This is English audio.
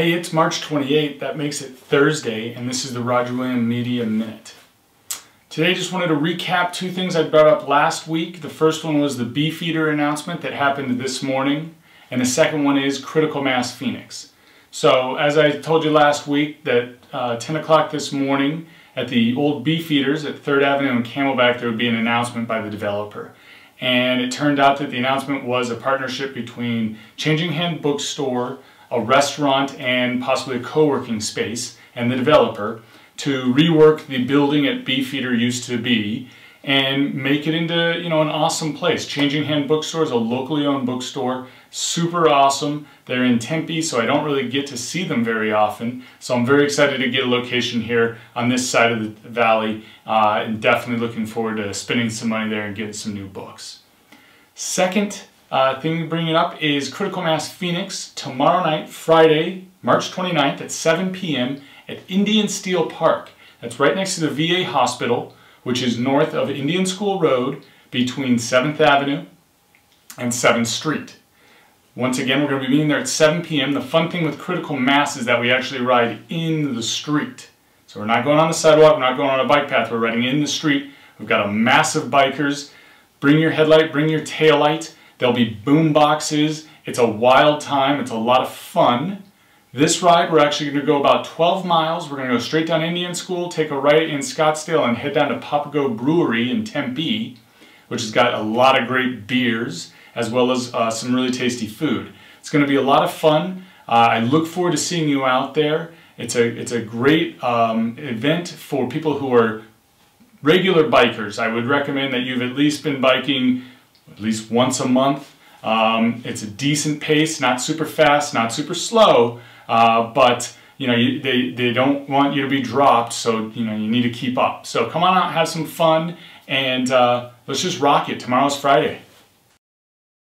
Hey, it's March 28th. That makes it Thursday, and this is the Roger Williams Media Minute. Today, I just wanted to recap two things I brought up last week. The first one was the Beefeater announcement that happened this morning, and the second one is Critical Mass Phoenix. So, as I told you last week, that uh, 10 o'clock this morning at the old Beefeaters at 3rd Avenue and Camelback, there would be an announcement by the developer. And it turned out that the announcement was a partnership between Changing Hands Bookstore, a restaurant and possibly a co-working space and the developer to rework the building at Beefeater used to be and make it into you know an awesome place. Changing Hands Bookstore is a locally owned bookstore, super awesome. They're in Tempe, so I don't really get to see them very often. So I'm very excited to get a location here on this side of the valley, uh, and definitely looking forward to spending some money there and getting some new books. Second uh, thing bringing up is Critical Mass Phoenix tomorrow night, Friday, March 29th at 7 p.m. at Indian School Park. That's right next to the VA hospital, which is north of Indian School Road between 7th Avenue and 7th Street. Once again, we're going to be meeting there at 7 p.m. The fun thing with Critical Mass is that we actually ride in the street. So we're not going on the sidewalk, we're not going on a bike path, we're riding in the street. We've got a massive bikers. Bring your headlight, bring your tail light. There'll be boom boxes. It's a wild time. It's a lot of fun. This ride, we're actually going to go about 12 miles. We're going to go straight down Indian School, take a right in Scottsdale, and head down to Papago Brewery in Tempe, which has got a lot of great beers, as well as uh, some really tasty food. It's going to be a lot of fun. Uh, I look forward to seeing you out there. It's a, it's a great um, event for people who are regular bikers. I would recommend that you've at least been biking at least once a month. Um, it's a decent pace, not super fast, not super slow, uh, but you know you, they, they don't want you to be dropped, so you know you need to keep up. So come on out, have some fun, and uh, let's just rock it. Tomorrow's Friday.